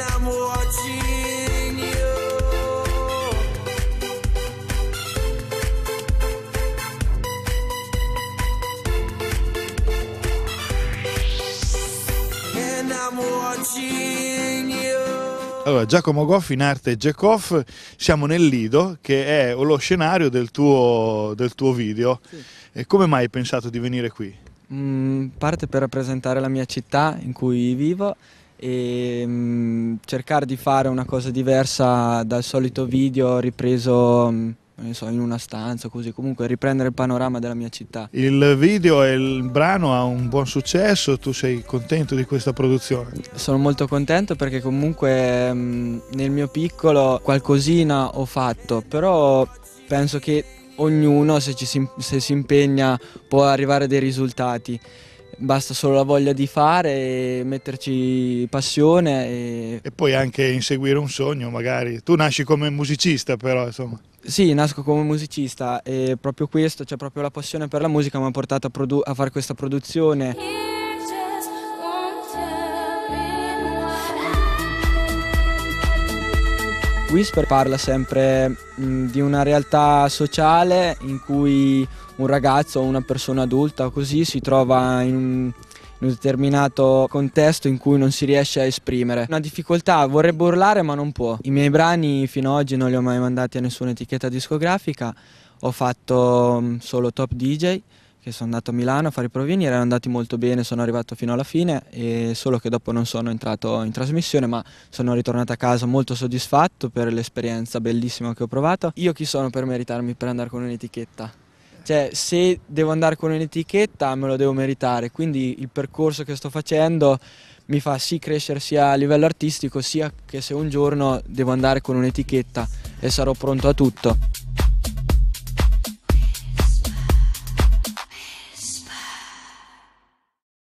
and I'm watching you. And I'm watching you. Allora, Giacomo Goff in arte Gekoff, siamo nel Lido che è lo scenario del tuo, del tuo video. Sì. E come mai hai pensato di venire qui? Mm, parte per rappresentare la mia città in cui vivo e mm, cercare di fare una cosa diversa dal solito video ripreso mm, non so, in una stanza, così comunque riprendere il panorama della mia città. Il video e il brano ha un buon successo, tu sei contento di questa produzione? Sono molto contento perché comunque mm, nel mio piccolo qualcosina ho fatto, però penso che ognuno se, ci si, se si impegna può arrivare a dei risultati basta solo la voglia di fare e metterci passione. E... E poi anche inseguire un sogno magari. Tu nasci come musicista però insomma. Sì, nasco come musicista e proprio questo, cioè proprio la passione per la musica mi ha portato a, produ- a fare questa produzione. Whisper parla sempre mh, di una realtà sociale in cui un ragazzo o una persona adulta o così si trova in un, in un determinato contesto in cui non si riesce a esprimere. Una difficoltà, vorrebbe urlare ma non può. I miei brani fino ad oggi non li ho mai mandati a nessuna etichetta discografica, ho fatto mh, solo top DJ che sono andato a Milano a fare i provini, erano andati molto bene, sono arrivato fino alla fine, solo che dopo non sono entrato in trasmissione, ma sono ritornato a casa molto soddisfatto per l'esperienza bellissima che ho provato. Io chi sono per meritarmi per andare con un'etichetta? Cioè, se devo andare con un'etichetta me lo devo meritare, quindi il percorso che sto facendo mi fa sì crescere sia a livello artistico, sia che se un giorno devo andare con un'etichetta e sarò pronto a tutto.